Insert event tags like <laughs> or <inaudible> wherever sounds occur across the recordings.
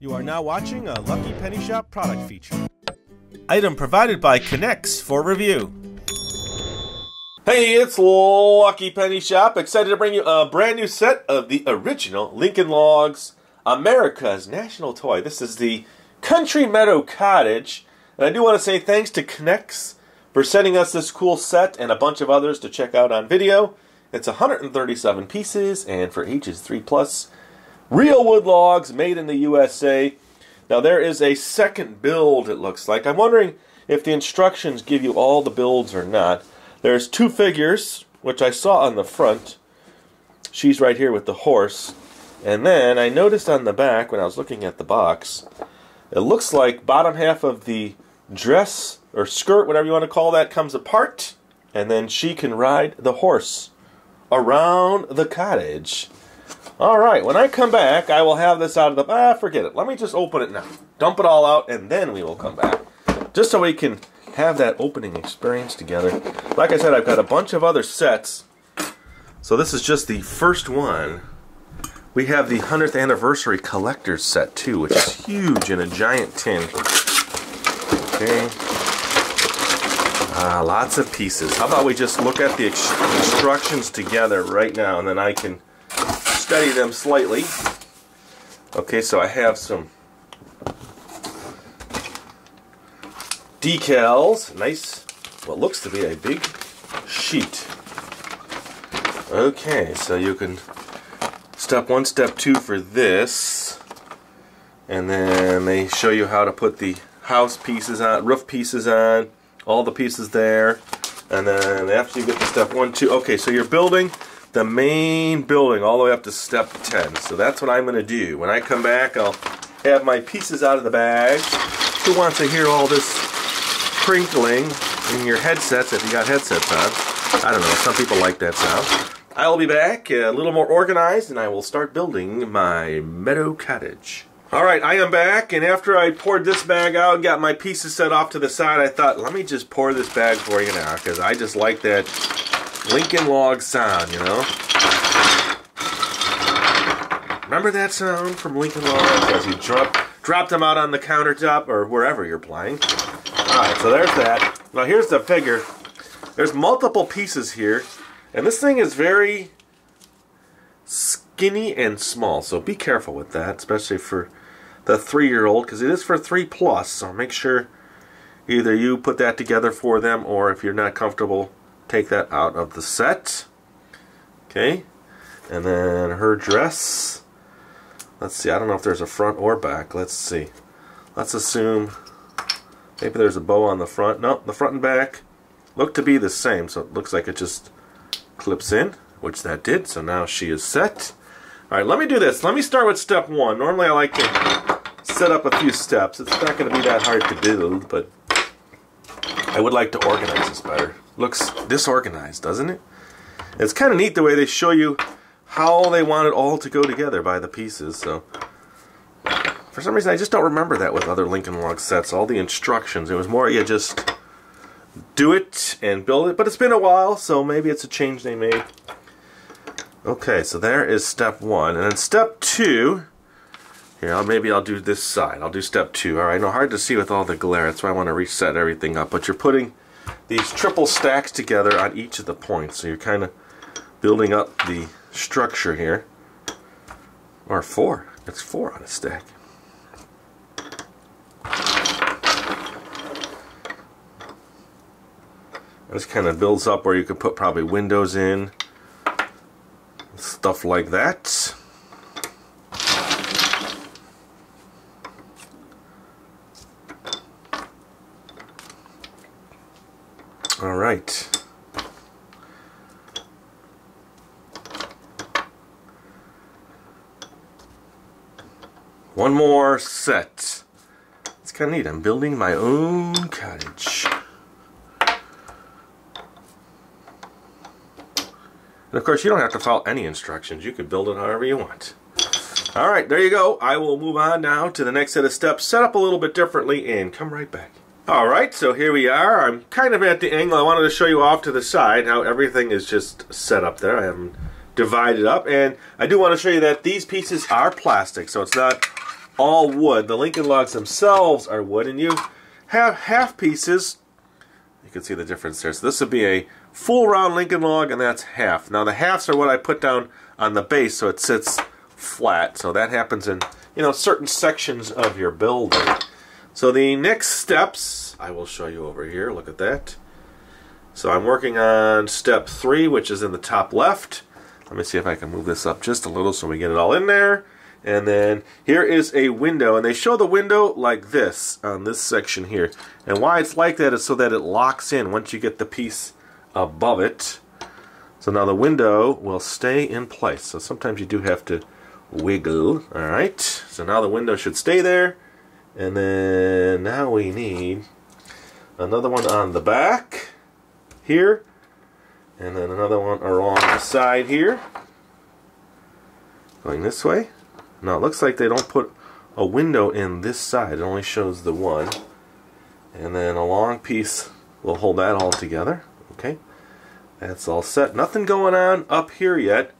You are now watching a Lucky Penny Shop product feature. Item provided by K'NEX for review. Hey, it's Lucky Penny Shop. Excited to bring you a brand new set of the original Lincoln Logs, America's national toy. This is the Country Meadow Cottage. And I do want to say thanks to K'NEX for sending us this cool set and a bunch of others to check out on video. It's 137 pieces and for ages 3 plus. Real wood logs made in the USA. Now there is a second build it looks like. I'm wondering if the instructions give you all the builds or not. There's two figures, which I saw on the front. She's right here with the horse. And then I noticed on the back when I was looking at the box, it looks like bottom half of the dress or skirt, whatever you want to call that, comes apart. And then she can ride the horse around the cottage. All right, when I come back, I will have this out of the... Ah, forget it. Let me just open it now. Dump it all out, and then we will come back. Just so we can have that opening experience together. Like I said, I've got a bunch of other sets. So this is just the first one. We have the 100th anniversary collector's set, too, which is huge in a giant tin. Okay. Uh, lots of pieces. How about we just look at the instructions together right now, and then I can study them slightly. Okay, so I have some decals. Nice, what looks to be a big sheet. Okay, so you can step one, step two for this. And then they show you how to put the house pieces on, roof pieces on, all the pieces there. And then after you get to step one, two, okay, so you're building the main building all the way up to step 10. So that's what I'm going to do. When I come back, I'll have my pieces out of the bag. Who wants to hear all this crinkling in your headsets if you got headsets on? I don't know, some people like that sound. I'll be back a little more organized and I will start building my meadow cottage. Alright, I am back, and after I poured this bag out, and got my pieces set off to the side, I thought, let me just pour this bag for you now, because I just like that Lincoln Log sound, you know? Remember that sound from Lincoln Log as you drop, dropped them out on the countertop or wherever you're playing? Alright, so there's that. Now here's the figure. There's multiple pieces here, and this thing is very skinny and small, so be careful with that, especially for the three-year-old, because it is for three plus, so make sure either you put that together for them, or if you're not comfortable take that out of the set. Okay, and then her dress. Let's see, I don't know if there's a front or back. Let's see. Let's assume maybe there's a bow on the front. No, the front and back look to be the same, so it looks like it just clips in, which that did. So now she is set. All right, let me do this. Let me start with step one. Normally I like to set up a few steps. It's not going to be that hard to build, but I would like to organize this better looks disorganized, doesn't it? It's kind of neat the way they show you how they want it all to go together by the pieces. So for some reason, I just don't remember that with other Lincoln Log sets. All the instructions. It was more you just do it and build it. But it's been a while, so maybe it's a change they made. Okay, so there is step one. And then step two, here, I'll, maybe I'll do this side. I'll do step two. All right, no, hard to see with all the glare. That's why I want to reset everything up. But you're putting these triple stacks together on each of the points. So you're kind of building up the structure here. Or four. It's four on a stack. This kind of builds up where you could put probably windows in. Stuff like that. All right. One more set. It's kind of neat. I'm building my own cottage. And of course, you don't have to follow any instructions. You could build it however you want. Alright, there you go. I will move on now to the next set of steps, set up a little bit differently, and come right back. Alright, so here we are. I'm kind of at the angle. I wanted to show you off to the side how everything is just set up there. I haven't divided up. And I do want to show you that these pieces are plastic, so it's not all wood. The Lincoln logs themselves are wood, and you have half pieces. You can see the difference there. So this would be a full round Lincoln log, and that's half. Now the halves are what I put down on the base, so it sits flat. So that happens in you know certain sections of your building. So the next steps, I will show you over here. Look at that. So I'm working on step three, which is in the top left. Let me see if I can move this up just a little so we get it all in there. And then here is a window, and they show the window like this on this section here. And why it's like that is so that it locks in once you get the piece above it. So now the window will stay in place. So sometimes you do have to wiggle. Alright, so now the window should stay there. And then now we need another one on the back here. And then another one along the side here. Going this way. Now it looks like they don't put a window in this side. It only shows the one. And then a long piece will hold that all together. Okay. That's all set. Nothing going on up here yet.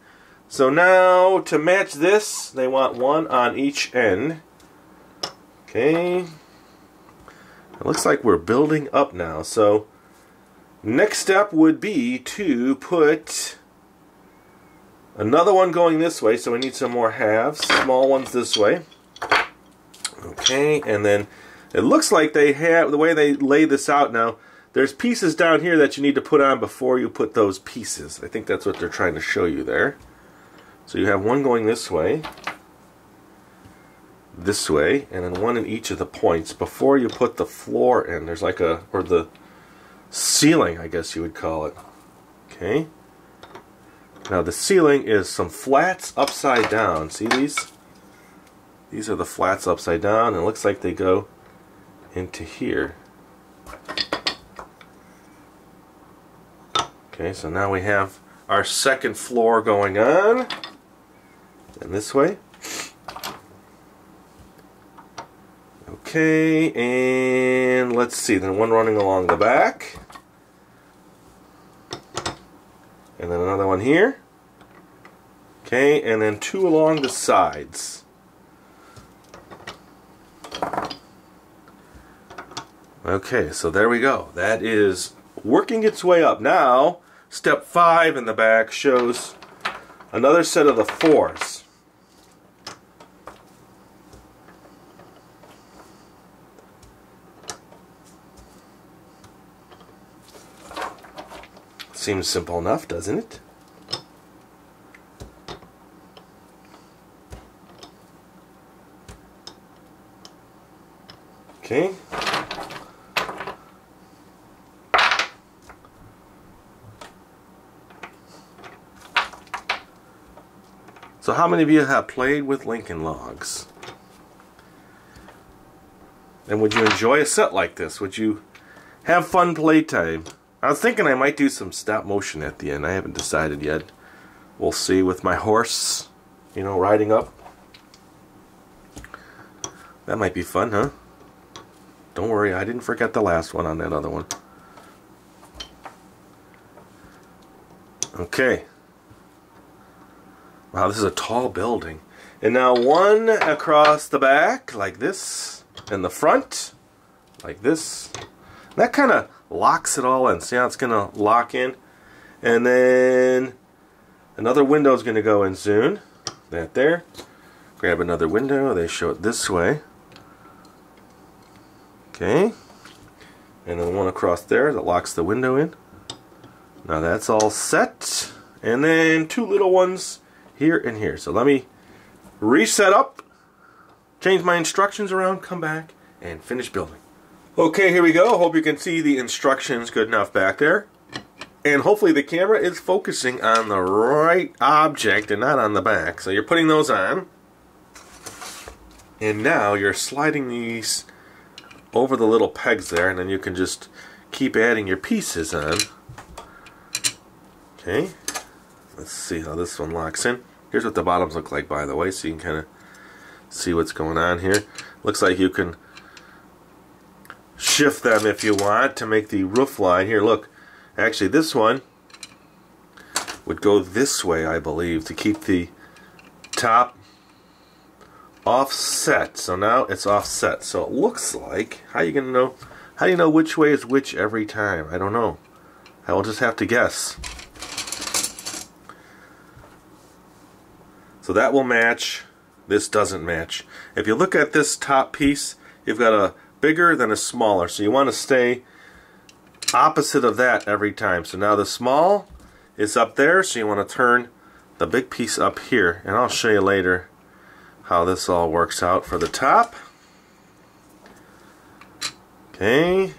So now to match this, they want one on each end. Okay. It looks like we're building up now. So Next step would be to put another one going this way, so we need some more halves, small ones this way. Okay, and then it looks like they have, the way they lay this out now, there's pieces down here that you need to put on before you put those pieces. I think that's what they're trying to show you there. So you have one going this way, this way, and then one in each of the points before you put the floor in. There's like a, or the ceiling, I guess you would call it. Okay. Now the ceiling is some flats upside down. See these? These are the flats upside down, it looks like they go into here. Okay, so now we have our second floor going on. And this way. Okay, and let's see, then one running along the back. And then another one here. Okay, and then two along the sides. Okay, so there we go. That is working its way up. Now, step five in the back shows another set of the fours. Seems simple enough, doesn't it? Okay. So how many of you have played with Lincoln Logs? And would you enjoy a set like this? Would you have fun playtime? I was thinking I might do some stop motion at the end. I haven't decided yet. We'll see with my horse, you know, riding up. That might be fun, huh? Don't worry, I didn't forget the last one on that other one. Okay. Wow, this is a tall building. And now one across the back, like this, and the front, like this. That kind of locks it all in. See how it's going to lock in? And then another window is going to go in soon. That there. Grab another window. They show it this way. Okay. And then one across there that locks the window in. Now that's all set. And then two little ones here and here. So let me reset up, change my instructions around, come back, and finish building. Okay, here we go. Hope you can see the instructions good enough back there. And hopefully the camera is focusing on the right object and not on the back. So you're putting those on. And now you're sliding these over the little pegs there and then you can just keep adding your pieces on. Okay. Let's see how this one locks in. Here's what the bottoms look like by the way so you can kind of see what's going on here. Looks like you can shift them if you want to make the roof line. Here, look. Actually, this one would go this way, I believe, to keep the top offset. So now it's offset. So it looks like, how you gonna know, how do you know which way is which every time? I don't know. I will just have to guess. So that will match. This doesn't match. If you look at this top piece, you've got a bigger than a smaller. So you want to stay opposite of that every time. So now the small is up there, so you want to turn the big piece up here. And I'll show you later how this all works out for the top. Okay,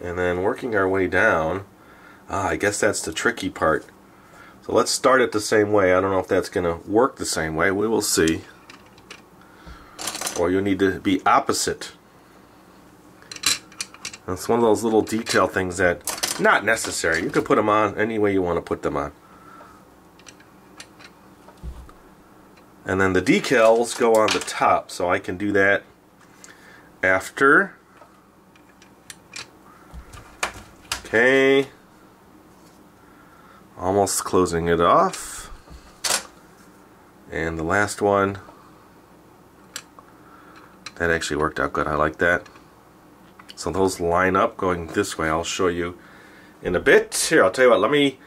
and then working our way down. Ah, I guess that's the tricky part. So let's start it the same way. I don't know if that's going to work the same way. We will see. Or you need to be opposite. It's one of those little detail things that not necessary. You can put them on any way you want to put them on. And then the decals go on the top, so I can do that after. Okay. Almost closing it off. And the last one. That actually worked out good. I like that. So those line up going this way. I'll show you in a bit. Here, I'll tell you what. Let me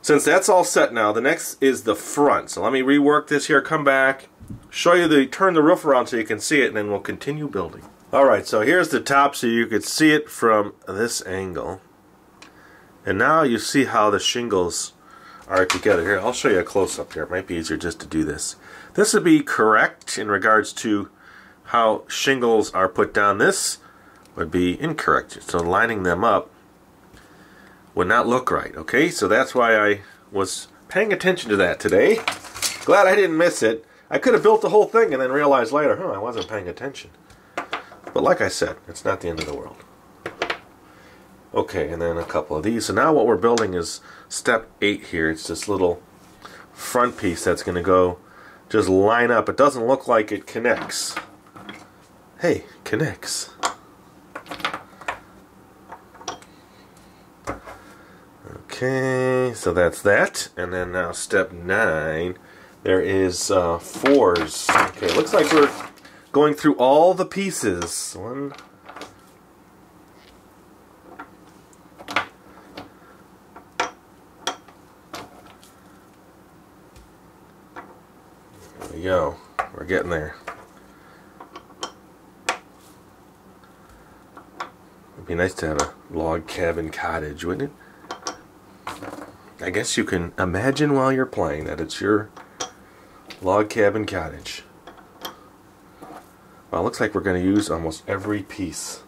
since that's all set now, the next is the front. So let me rework this here, come back, show you the, turn the roof around so you can see it, and then we'll continue building. Alright, so here's the top so you could see it from this angle. And now you see how the shingles are together. Here, I'll show you a close-up here. It might be easier just to do this. This would be correct in regards to how shingles are put down. This would be incorrect. So lining them up would not look right. Okay, so that's why I was paying attention to that today. Glad I didn't miss it. I could have built the whole thing and then realized later, huh, I wasn't paying attention. But like I said, it's not the end of the world. Okay, and then a couple of these. So now what we're building is step 8 here. It's this little front piece that's going to go just line up. It doesn't look like it connects. Hey, connects. Okay, so that's that. And then now step nine, there is uh, fours. Okay, looks like we're going through all the pieces. One. There we go. We're getting there. It'd be nice to have a log cabin cottage, wouldn't it? I guess you can imagine while you're playing that it's your log cabin cottage. Well, it looks like we're going to use almost every piece.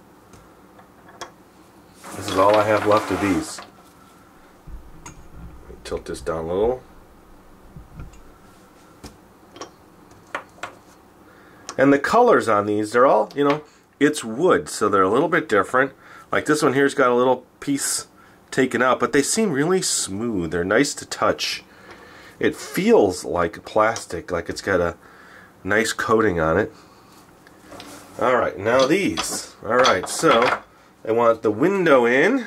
This is all I have left of these. Tilt this down a little. And the colors on these, they're all, you know, it's wood, so they're a little bit different. Like this one here's got a little piece taken out, but they seem really smooth. They're nice to touch. It feels like plastic, like it's got a nice coating on it. Alright, now these. Alright, so I want the window in.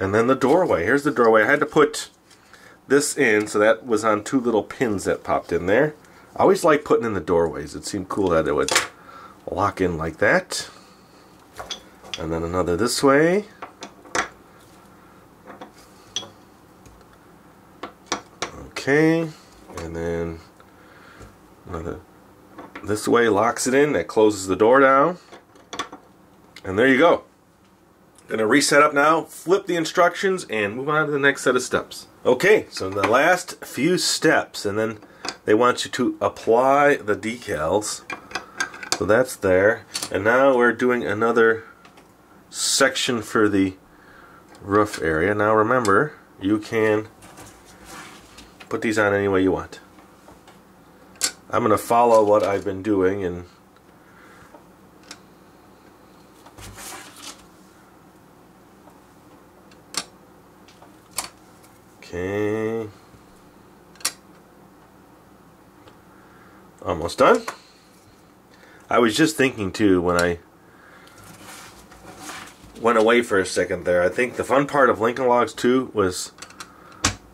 And then the doorway. Here's the doorway. I had to put this in, so that was on two little pins that popped in there. I always like putting in the doorways. It seemed cool that it would lock in like that and then another this way. Okay and then another this way locks it in that closes the door down. And there you go. Gonna reset up now flip the instructions and move on to the next set of steps. Okay so the last few steps and then they want you to apply the decals. So that's there. And now we're doing another section for the roof area. Now remember, you can put these on any way you want. I'm going to follow what I've been doing and Okay. Almost done. I was just thinking too when I went away for a second there. I think the fun part of Lincoln Logs 2 was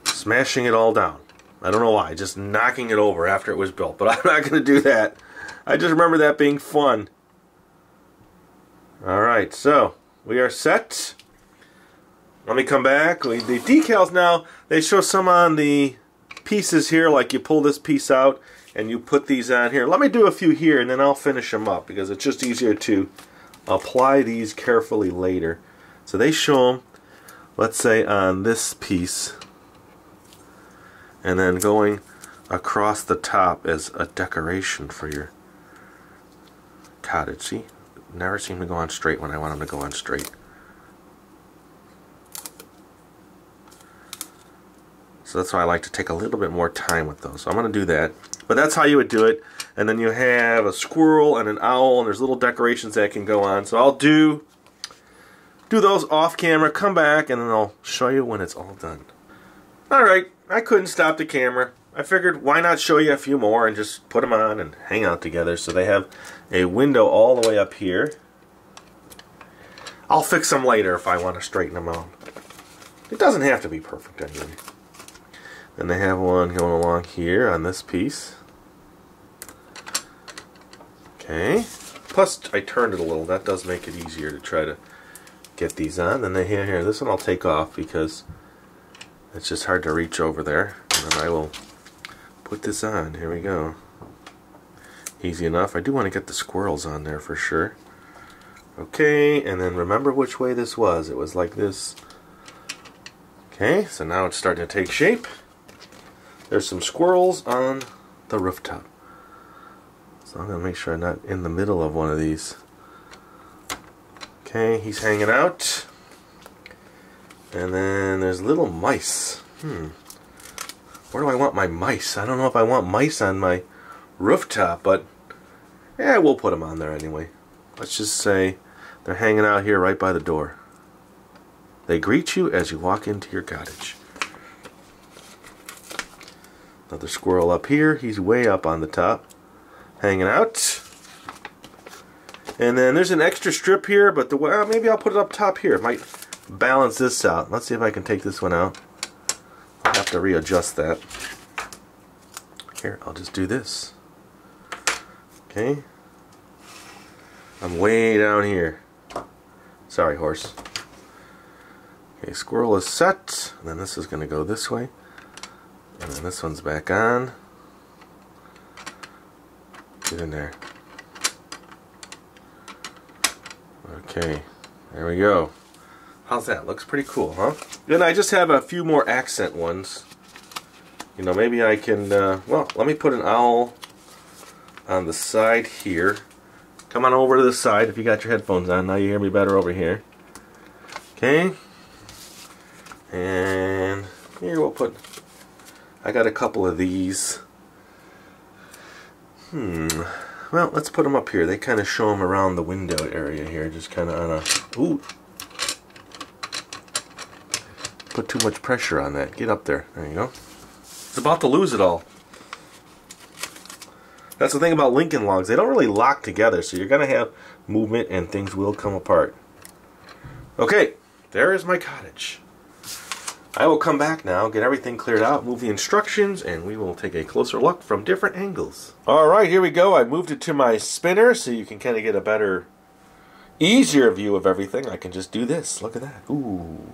smashing it all down. I don't know why, just knocking it over after it was built. But <laughs> I'm not going to do that. I just remember that being fun. Alright, so we are set. Let me come back. The decals now, they show some on the pieces here, like you pull this piece out and you put these on here. Let me do a few here and then I'll finish them up because it's just easier to apply these carefully later. So they show them, let's say on this piece and then going across the top as a decoration for your cottage. See, never seem to go on straight when I want them to go on straight. So that's why I like to take a little bit more time with those. So I'm going to do that. But that's how you would do it. And then you have a squirrel and an owl, and there's little decorations that can go on. So I'll do do those off camera, come back, and then I'll show you when it's all done. Alright, I couldn't stop the camera. I figured why not show you a few more and just put them on and hang out together. So they have a window all the way up here. I'll fix them later if I want to straighten them out. It doesn't have to be perfect anyway. Then they have one going along here on this piece. Okay. Plus, I turned it a little. That does make it easier to try to get these on. Then they have here, this one I'll take off because it's just hard to reach over there. And then I will put this on. Here we go. Easy enough. I do want to get the squirrels on there for sure. Okay, and then remember which way this was. It was like this. Okay, so now it's starting to take shape. There's some squirrels on the rooftop. So I'm going to make sure I'm not in the middle of one of these. Okay, he's hanging out. And then there's little mice. Hmm. Where do I want my mice? I don't know if I want mice on my rooftop, but yeah, we'll put them on there anyway. Let's just say they're hanging out here right by the door. They greet you as you walk into your cottage. Another squirrel up here. He's way up on the top, hanging out. And then there's an extra strip here, but the well, maybe I'll put it up top here. It might balance this out. Let's see if I can take this one out. I'll have to readjust that. Here, I'll just do this. Okay. I'm way down here. Sorry, horse. Okay, squirrel is set. And then this is going to go this way. And then this one's back on. Get in there. Okay, there we go. How's that? Looks pretty cool, huh? Then I just have a few more accent ones. You know, maybe I can, uh, well, let me put an owl on the side here. Come on over to the side if you got your headphones on. Now you hear me better over here. Okay. And here we'll put I got a couple of these. Hmm. Well, let's put them up here. They kind of show them around the window area here, just kind of on a... Ooh! Put too much pressure on that. Get up there. There you go. It's about to lose it all. That's the thing about Lincoln logs. They don't really lock together, so you're going to have movement and things will come apart. Okay, there is my cottage. I will come back now, get everything cleared out, move the instructions, and we will take a closer look from different angles. Alright, here we go. I moved it to my spinner so you can kind of get a better, easier view of everything. I can just do this. Look at that. Ooh.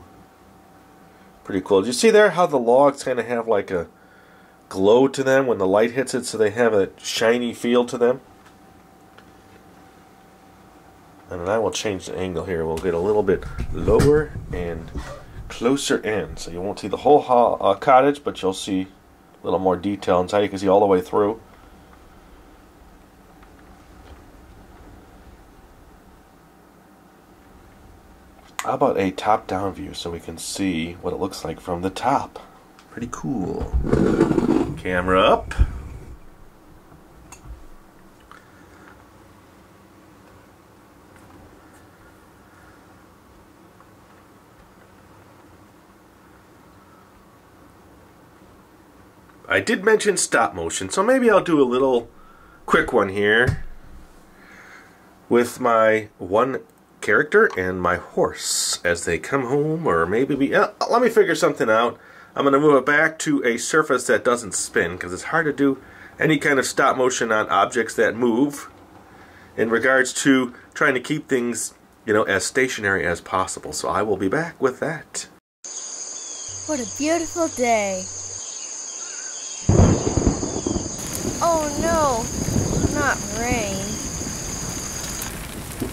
Pretty cool. Did you see there how the logs kind of have like a glow to them when the light hits it so they have a shiny feel to them? And I will change the angle here. We'll get a little bit lower and closer in. So you won't see the whole uh, cottage, but you'll see a little more detail inside. You can see all the way through. How about a top-down view so we can see what it looks like from the top? Pretty cool. Camera up. I did mention stop motion, so maybe I'll do a little quick one here with my one character and my horse as they come home, or maybe uh, let me figure something out. I'm going to move it back to a surface that doesn't spin because it's hard to do any kind of stop motion on objects that move in regards to trying to keep things, you know, as stationary as possible. So I will be back with that. What a beautiful day. Oh no, not rain.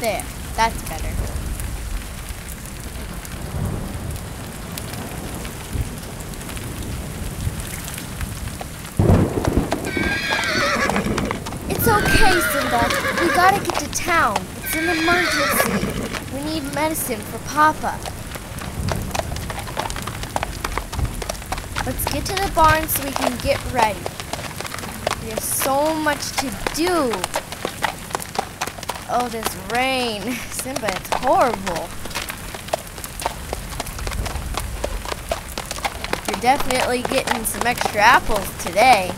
There, that's better. It's okay, Simba. We gotta get to town. It's an emergency. We need medicine for Papa. Let's get to the barn so we can get ready. There's so much to do. Oh, this rain. Simba, it's horrible. You're definitely getting some extra apples today.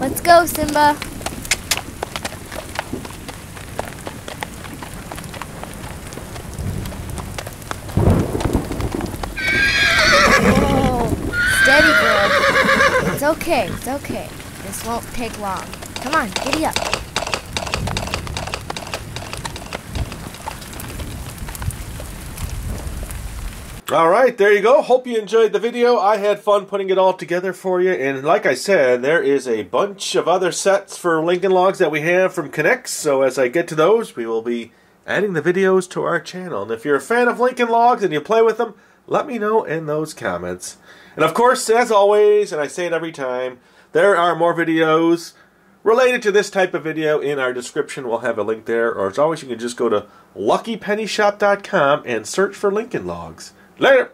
Let's go, Simba. Okay, it's okay. This won't take long. Come on, giddy up. Alright, there you go. Hope you enjoyed the video. I had fun putting it all together for you. And like I said, there is a bunch of other sets for Lincoln Logs that we have from K'NEX. So as I get to those, we will be adding the videos to our channel. And if you're a fan of Lincoln Logs and you play with them, let me know in those comments. And of course, as always, and I say it every time, there are more videos related to this type of video in our description. We'll have a link there. Or as always, you can just go to luckypennyshop.com and search for Lincoln Logs. Later!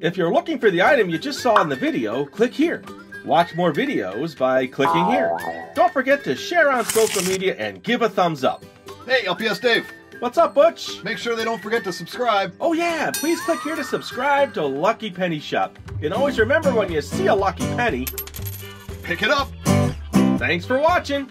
If you're looking for the item you just saw in the video, click here. Watch more videos by clicking here. Don't forget to share on social media and give a thumbs up. Hey, LPS Dave. What's up, Butch? Make sure they don't forget to subscribe. Oh yeah, please click here to subscribe to Lucky Penny Shop. And always remember when you see a lucky penny, Pick it up. thanks for watching.